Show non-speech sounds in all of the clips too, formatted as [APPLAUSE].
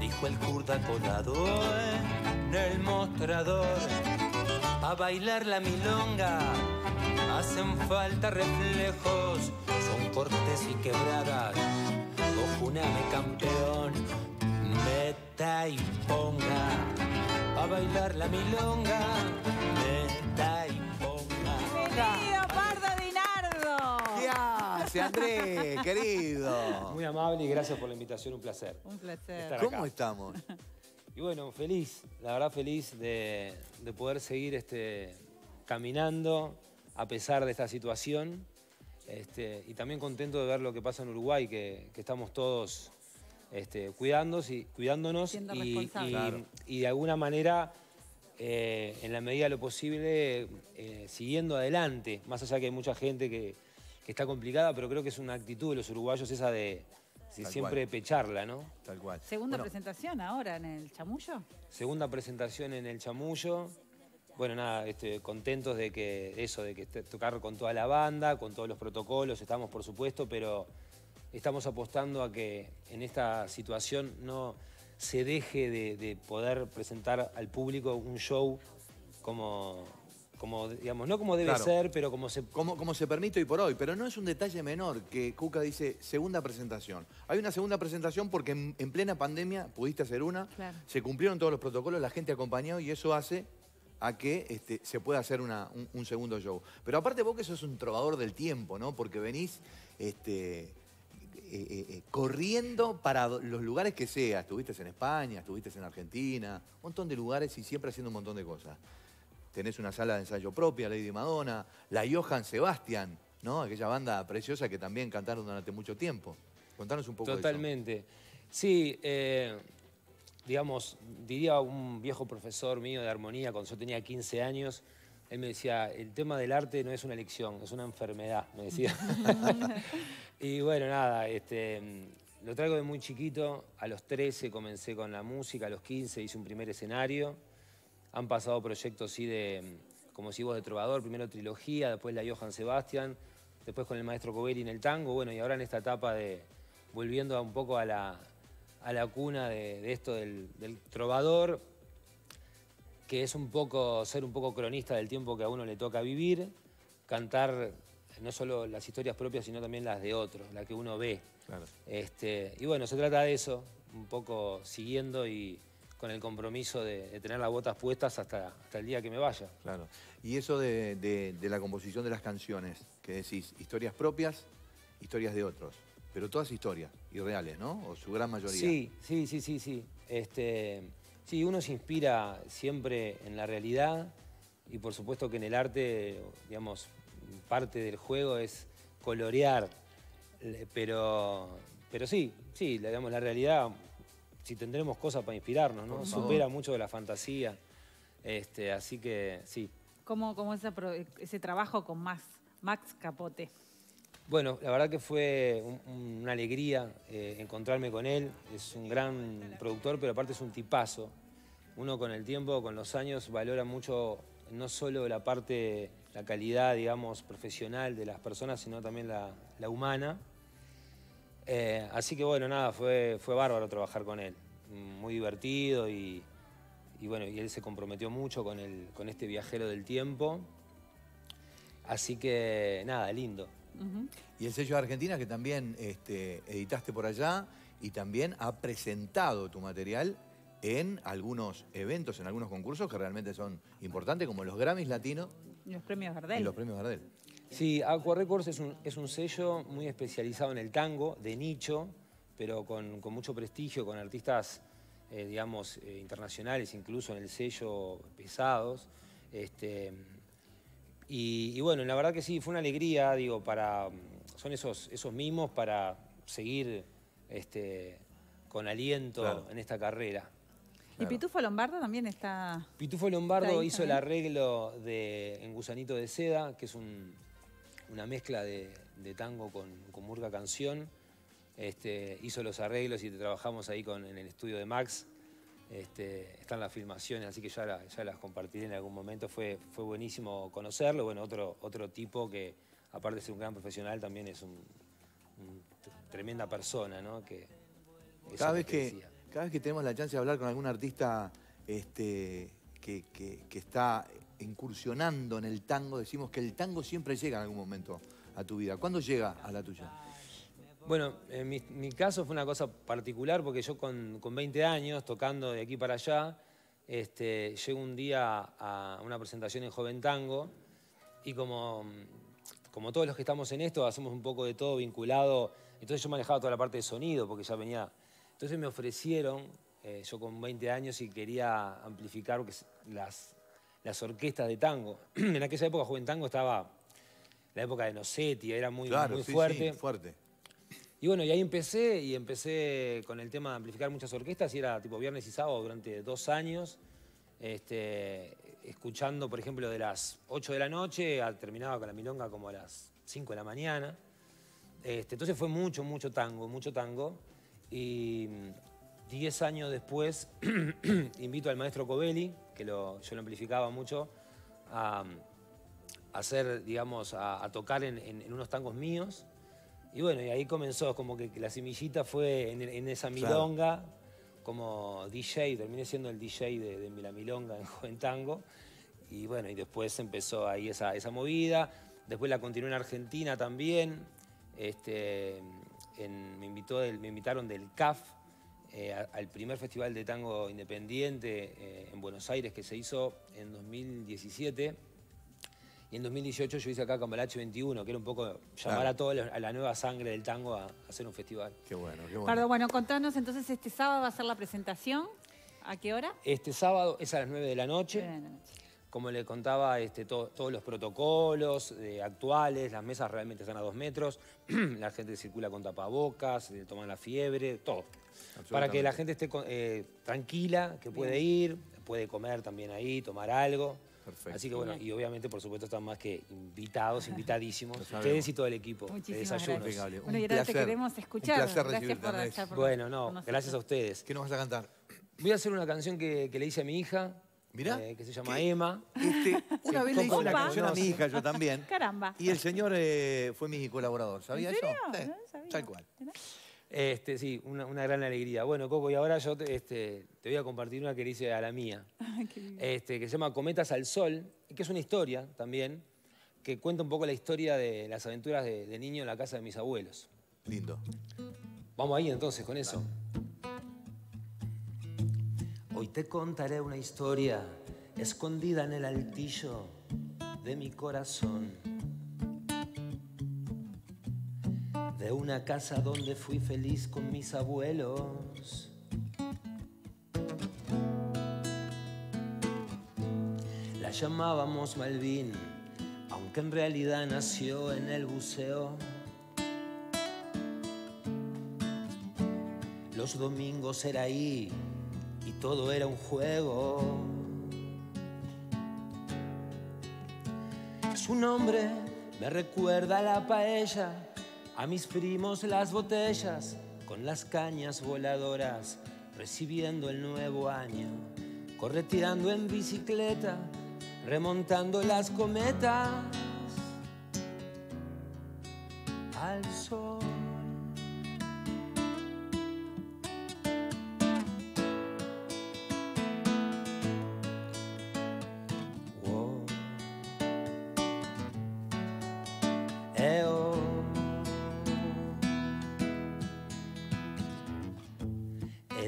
dijo el kurda colado en el mostrador. A bailar la milonga hacen falta reflejos, son cortes y quebradas. Ojuname campeón, meta y ponga. A bailar la milonga, hace, Andrés, querido? Muy amable y gracias por la invitación, un placer. Un placer. Estar ¿Cómo acá. estamos? Y bueno, feliz, la verdad feliz de, de poder seguir este, caminando a pesar de esta situación. Este, y también contento de ver lo que pasa en Uruguay, que, que estamos todos este, cuidándonos y, cuidándonos Siendo y, responsables. y- Claro. y de alguna manera, eh, en la medida de lo posible, eh, siguiendo adelante. Más allá que hay mucha gente que, que está complicada, pero creo que es una actitud de los uruguayos esa de, siempre cual. pecharla, ¿no? Tal cual. Segunda Bueno, presentación ahora en el Chamullo. Segunda presentación en el Chamullo. Bueno, nada, este, contentos de que eso, de que tocar con toda la banda, con todos los protocolos, estamos por supuesto, pero estamos apostando a que en esta situación no se deje de, de poder presentar al público un show como, como digamos, no como debe Claro. ser, pero como se... Como, como se permite hoy por hoy, pero no es un detalle menor que Cuca dice segunda presentación. Hay una segunda presentación porque en, en plena pandemia pudiste hacer una, Claro. se cumplieron todos los protocolos, la gente acompañó y eso hace a que este, se pueda hacer una- un, un segundo show. Pero aparte vos que sos un trovador del tiempo, ¿no? Porque venís este, eh, eh, eh, corriendo para los lugares que sea. Estuviste en España, estuviste en Argentina, un montón de lugares y siempre haciendo un montón de cosas. Tenés una sala de ensayo propia, Lady Madonna, la Johann Sebastian, ¿no? Aquella banda preciosa que también cantaron durante mucho tiempo. Contanos un poco de Totalmente. Sí, eh, digamos, diría un viejo profesor mío de armonía cuando yo tenía 15 años, él me decía, el tema del arte no es una elección, es una enfermedad, me decía. [LAUGHS] y bueno, nada, este, lo traigo de muy chiquito, a los 13 comencé con la música, a los 15 hice un primer escenario, han pasado proyectos sí de, como si vos de Trovador, primero trilogía, después la Johann Sebastian, después con el maestro Covelli en el tango, bueno, y ahora en esta etapa de volviendo un poco a la, a la cuna de, de esto del, del trovador, que es un poco, ser un poco cronista del tiempo que a uno le toca vivir, cantar no solo las historias propias, sino también las de otros, las que uno ve. Claro. Este, y bueno, se trata de eso, un poco siguiendo y con el compromiso de, de tener las botas puestas hasta, hasta el día que me vaya. Claro. Y eso de, de- de la composición de las canciones, que decís, historias propias, historias de otros. Pero todas historias, y reales, ¿no? O su gran mayoría. Sí, sí, sí, sí, sí. Este, sí, uno se inspira siempre en la realidad y por supuesto que en el arte, digamos, parte del juego es colorear, pero, pero sí, sí, digamos, la realidad, si tendremos cosas para inspirarnos, ¿no? Supera mucho de la fantasía. Este, así que sí. ¿Cómo, cómo pro- ese trabajo con Max, Max Capote? Bueno, la verdad que fue un- una alegría eh, encontrarme con él. Es un gran productor, pero aparte es un tipazo. Uno con el tiempo, con los años, valora mucho no solo la parte, la calidad, digamos, profesional de las personas, sino también la, la humana. Eh, así que bueno, nada, fue, fue bárbaro trabajar con él. Muy divertido y, y bueno, y él se comprometió mucho con, el, con este viajero del tiempo. Así que nada, lindo. Y el sello de Argentina que también este, editaste por allá y también ha presentado tu material en algunos eventos, en algunos concursos que realmente son importantes, como los Grammys Latinos Y Los premios y Gardel. los premios Gardel. Sí, Aqua Records es un, es un sello muy especializado en el tango, de nicho, pero con, con mucho prestigio, con artistas, eh, digamos, eh, internacionales, incluso en el sello pesados. Este, y, y bueno, la verdad que sí, fue una alegría, digo, para. Son esos, esos mimos para seguir este, con aliento Claro. en esta carrera. Y. Pitufo Lombardo también está... Pitufo Lombardo hizo el arreglo de En Gusanito de Seda, que es un- una mezcla de, de tango con, con murga canción. Este, hizo los arreglos y trabajamos ahí con, en el estudio de Max. Este, están las filmaciones, así que ya, la- ya las compartiré en algún momento. Fue, fue buenísimo conocerlo. Bueno, otro, otro tipo que, aparte de ser un gran profesional, también es un, un tremenda persona, ¿no? Que, Cada vez, que cada vez que tenemos la chance de hablar con algún artista este, que, que- que está incursionando en el tango, decimos que el tango siempre llega en algún momento a tu vida. ¿Cuándo llega a la tuya? Bueno, en mi, caso fue una cosa particular porque yo con, con 20 años, tocando de aquí para allá, este, llego un día a una presentación en Joven Tango y como, como todos los que estamos en esto, hacemos un poco de todo vinculado. Entonces yo manejaba toda la parte de sonido porque ya venía. Entonces me ofrecieron, eh, yo con 20 años, y quería amplificar las, las orquestas de tango. [CLEARS THROAT] en aquella época Joven Tango estaba la época de Nocetti, era muy, claro, muy sí, fuerte. sí, fuerte. Y bueno, y ahí empecé, y empecé con el tema de amplificar muchas orquestas, y era tipo viernes y sábado durante dos años, este, escuchando, por ejemplo, de las 8 de la noche, a- terminaba con la milonga como a las 5 de la mañana. Este, entonces fue mucho, mucho tango, mucho tango. Y mm, 10 años después [CLEARS THROAT] invito al maestro Covelli, que lo- yo lo amplificaba mucho, a, a hacer, digamos, a, a tocar en- en- en unos tangos míos. Y bueno, y ahí comenzó, como que la semillita fue en, en esa Claro. milonga, como DJ, terminé siendo el DJ de, de la milonga en [LAUGHS] Joven Tango. Y bueno, y después empezó ahí esa, esa movida. Después la continué en Argentina también. Este, en- me, invitó me invitaron del CAF eh, al primer festival de tango independiente eh, en Buenos Aires que se hizo en 2017. Y en 2018 yo hice acá Cambalache 21, que era un poco llamar Claro. a toda la, a la nueva sangre del tango a, a hacer un festival. Qué bueno, qué bueno. Pardo, bueno, contanos entonces este sábado va a ser la presentación. ¿A qué hora? Este sábado es a las 9 de la noche. Nueve de la noche. Como le contaba, este, to- todos los protocolos eh, actuales, las mesas realmente están a dos metros, [CLEARS THROAT] la gente circula con tapabocas, eh, toman la fiebre, todo. Para que la gente esté eh, tranquila, que puede ir, puede comer también ahí, tomar algo. Perfecto. Así que bueno, y obviamente por supuesto están más que invitados, invitadísimos, [LAUGHS] ustedes y todo el equipo de Muchísimas desayunos. gracias. Bueno, y Un ahora te placer, queremos un escuchar. placer gracias recibirte, por estar por- Bueno, no, gracias a ustedes. ¿Qué nos vas a cantar? Voy a hacer una canción que, que le hice a mi hija, Mirá. eh, que se llama ¿Qué? Emma. Este, [LAUGHS] una vez le hice una canción a mi hija, yo también. [LAUGHS] Caramba. Y el señor eh, fue mi colaborador, ¿sabía ¿En eso? serio? Sí, No sabía. Tal cual. Este, sí, una, una gran alegría. Bueno, Coco, y ahora yo te, este, te voy a compartir una que le hice a la mía, [LAUGHS] lindo. este, que se llama Cometas al Sol, y que es una historia también, que cuenta un poco la historia de las aventuras de, de niño en la casa de mis abuelos. Lindo. Vamos ahí entonces con eso. Hoy te contaré una historia escondida en el altillo de mi corazón. De una casa donde fui feliz con mis abuelos. La llamábamos Malvin, aunque en realidad nació en el buceo. Los domingos era ahí y todo era un juego. Su nombre me recuerda a la paella, a mis primos las botellas, con las cañas voladoras, recibiendo el nuevo año, correteando en bicicleta, remontando las cometas al sol.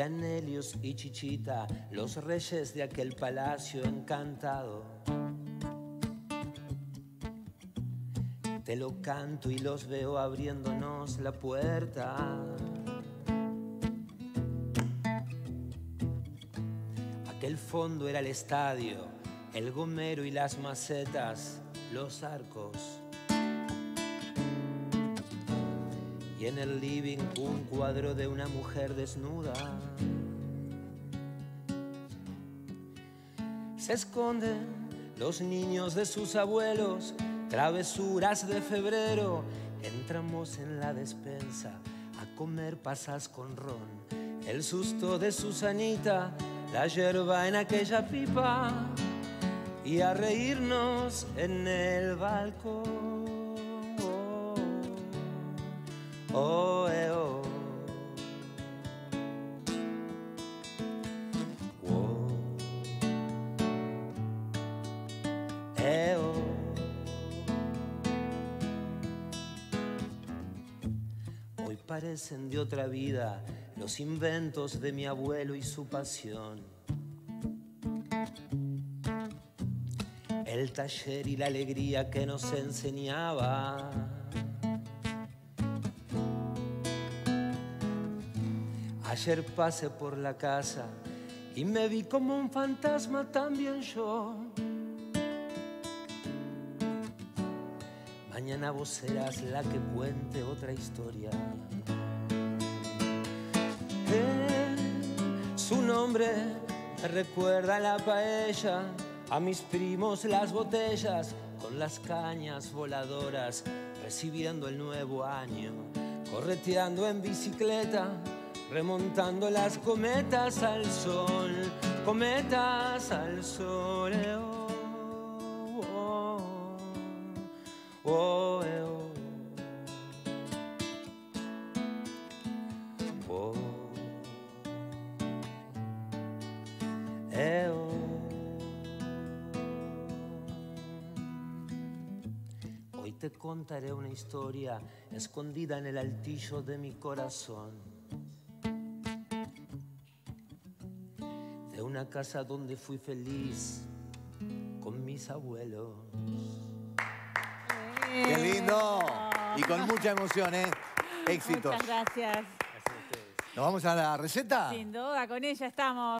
Eran Helios y Chichita, los reyes de aquel palacio encantado. Te lo canto y los veo abriéndonos la puerta. Aquel fondo era el estadio, el gomero y las macetas, los arcos. En el living un cuadro de una mujer desnuda. Se esconden los niños de sus abuelos, travesuras de febrero. Entramos en la despensa a comer pasas con ron. El susto de Susanita, la yerba en aquella pipa y a reírnos en el balcón. oh, eh, oh. Hoy parecen de otra vida los inventos de mi abuelo y su pasión. El taller y la alegría que nos enseñaba. Ayer pasé por la casa y me vi como un fantasma también yo. Mañana vos serás la que cuente otra historia. Su nombre me recuerda a la paella, a mis primos las botellas con las cañas voladoras, recibiendo el nuevo año, correteando en bicicleta, remontando las cometas al sol, cometas al sol. eh, oh, oh, oh, eh, oh. Oh. Eh, oh. Hoy te contaré una historia escondida en el altillo de mi corazón. Una casa donde fui feliz con mis abuelos. ¡Qué lindo! Y con mucha emoción, ¿eh? Éxitos. Muchas gracias. ¿Nos vamos a la receta? Sin duda, con ella estamos.